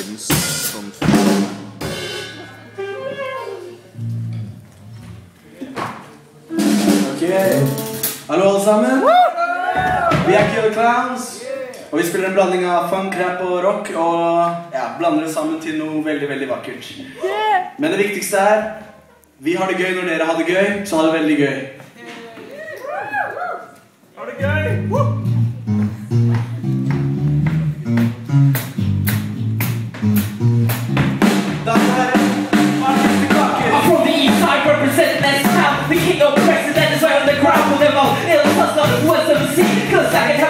tidens sånn Ok. Hallo, alle sammen. Vi er Killer Clowns. Og vi spiller en blanding av funk, rap og rock. Og ja, blander det sammen til noe veldig, veldig vakkert. Men det viktigste er vi har det gøy når dere har det gøy, så ha det veldig gøy. Ha det gøy! and that is why underground will never ill hustler was the sea cause I can have